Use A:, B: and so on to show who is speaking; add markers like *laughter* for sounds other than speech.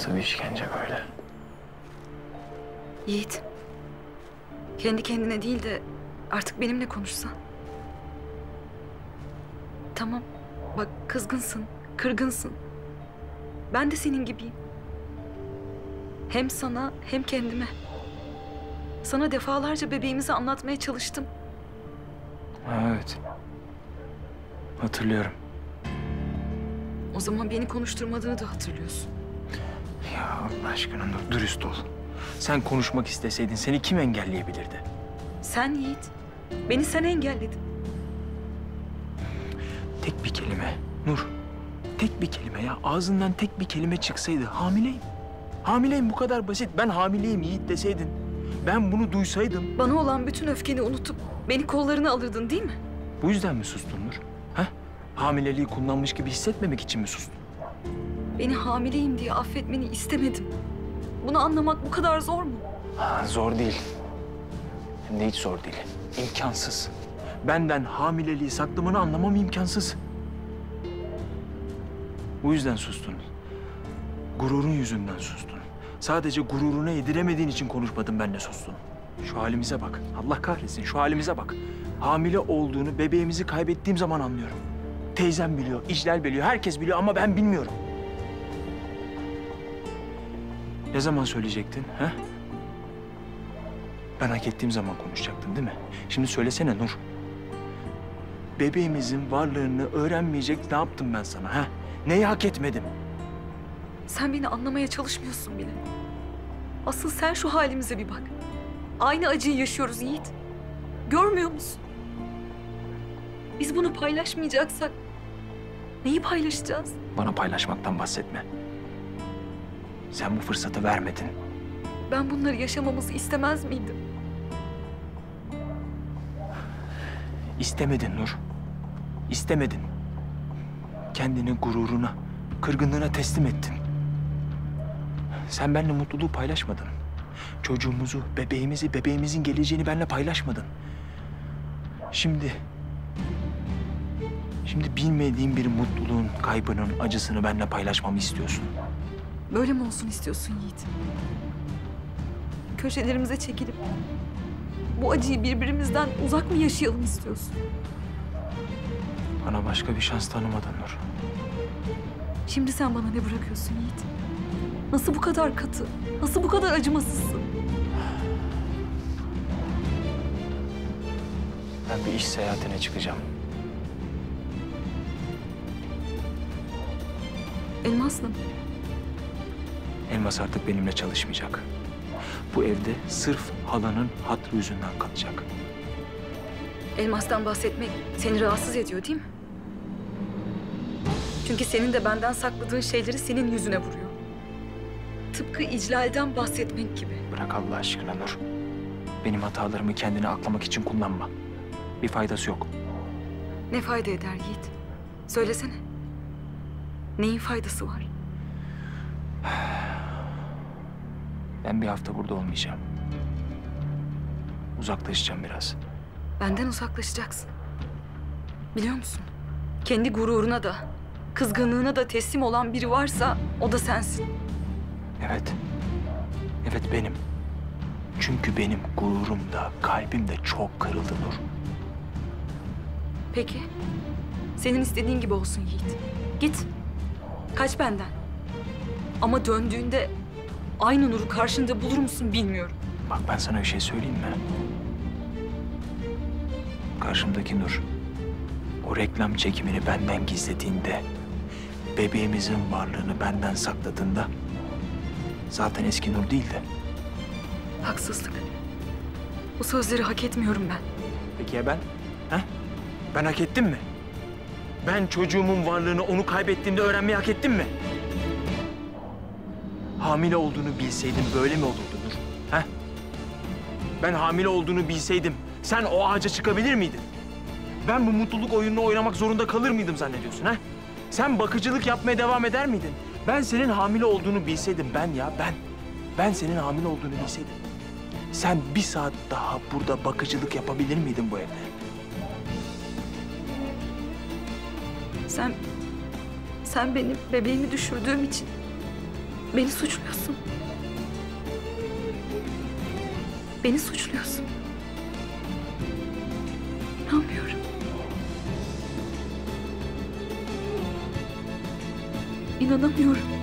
A: Nasıl bir işkence böyle?
B: Yiğit. Kendi kendine değil de artık benimle konuşsan. Tamam. Bak kızgınsın, kırgınsın. Ben de senin gibiyim. Hem sana hem kendime. Sana defalarca bebeğimizi anlatmaya çalıştım.
A: Evet. Hatırlıyorum.
B: O zaman beni konuşturmadığını da hatırlıyorsun.
A: Ya Allah aşkına Nur, dürüst ol. Sen konuşmak isteseydin seni kim engelleyebilirdi?
B: Sen Yiğit. Beni sen engelledin.
A: Tek bir kelime. Nur. Tek bir kelime ya. Ağzından tek bir kelime çıksaydı hamileyim. Hamileyim bu kadar basit. Ben hamileyim Yiğit deseydin. Ben bunu duysaydım.
B: Bana olan bütün öfkeni unutup beni kollarına alırdın değil mi?
A: Bu yüzden mi sustun Nur? Ha? Hamileliği kullanmış gibi hissetmemek için mi sustun?
B: Beni hamileyim diye affetmeni istemedim. Bunu anlamak bu kadar zor mu?
A: Ha, zor değil. Hem de hiç zor değil. İmkansız. Benden hamileliği saklamanı anlamam imkansız. Bu yüzden sustun. Gururun yüzünden sustun. Sadece gururuna yediremediğin için konuşmadın benimle sustun. Şu halimize bak. Allah kahretsin şu halimize bak. Hamile olduğunu bebeğimizi kaybettiğim zaman anlıyorum. Teyzem biliyor, İclal biliyor, herkes biliyor ama ben bilmiyorum. Ne zaman söyleyecektin, ha? Ben hak ettiğim zaman konuşacaktın değil mi? Şimdi söylesene Nur. Bebeğimizin varlığını öğrenmeyecek ne yaptım ben sana, ha? Neyi hak etmedim?
B: Sen beni anlamaya çalışmıyorsun bile. Asıl sen şu halimize bir bak. Aynı acıyı yaşıyoruz Yiğit. Görmüyor musun? Biz bunu paylaşmayacaksak neyi paylaşacağız?
A: Bana paylaşmaktan bahsetme. Sen bu fırsatı vermedin.
B: Ben bunları yaşamamızı istemez miydim?
A: İstemedin Nur. İstemedin. Kendini gururuna, kırgınlığına teslim ettin. Sen benimle mutluluğu paylaşmadın. Çocuğumuzu, bebeğimizi, bebeğimizin geleceğini benimle paylaşmadın. Şimdi... Şimdi bilmediğim bir mutluluğun kaybının acısını benimle paylaşmamı istiyorsun.
B: Böyle mi olsun istiyorsun Yiğit? Köşelerimize çekilip bu acıyı birbirimizden uzak mı yaşayalım istiyorsun?
A: Bana başka bir şans tanımadın Nur.
B: Şimdi sen bana ne bırakıyorsun Yiğit? Nasıl bu kadar katı? Nasıl bu kadar acımasızsın?
A: Ben bir iş seyahatine çıkacağım.
B: Elmas'la mı?
A: Elmas artık benimle çalışmayacak. Bu evde sırf halanın hatrı yüzünden kalacak.
B: Elmas'tan bahsetmek seni rahatsız ediyor değil mi? Çünkü senin de benden sakladığın şeyleri senin yüzüne vuruyor. Tıpkı iclalden bahsetmek gibi.
A: Bırak Allah aşkına Nur. Benim hatalarımı kendine aklamak için kullanma. Bir faydası yok.
B: Ne fayda eder Yiğit? Söylesene. Neyin faydası var? *sighs*
A: Ben bir hafta burada olmayacağım. Uzaklaşacağım biraz.
B: Benden uzaklaşacaksın. Biliyor musun? Kendi gururuna da, kızgınlığına da teslim olan biri varsa o da sensin.
A: Evet. Evet benim. Çünkü benim gururum da kalbim de çok kırıldı Nur.
B: Peki. Senin istediğin gibi olsun Yiğit. Git. Kaç benden. Ama döndüğünde aynı Nur'u karşında bulur musun bilmiyorum.
A: Bak ben sana bir şey söyleyeyim mi? Karşımdaki Nur, o reklam çekimini benden gizlediğinde, bebeğimizin varlığını benden sakladığında zaten eski Nur değildi.
B: Haksızlık. Bu sözleri hak etmiyorum ben.
A: Peki ya ben? Ha? Ben hak ettim mi? Ben çocuğumun varlığını onu kaybettiğimde öğrenmeyi hak ettim mi? Hamile olduğunu bilseydim böyle mi olurdu Nur? Ha? Ben hamile olduğunu bilseydim sen o ağaca çıkabilir miydin? Ben bu mutluluk oyununu oynamak zorunda kalır mıydım zannediyorsun ha? Sen bakıcılık yapmaya devam eder miydin? Ben senin hamile olduğunu bilseydim ben ya ben. Ben senin hamile olduğunu bilseydim. Sen bir saat daha burada bakıcılık yapabilir miydin bu evde?
B: Sen, sen benim bebeğimi düşürdüğüm için Beni suçluyorsun. Beni suçluyorsun. İnanmıyorum. İnanamıyorum.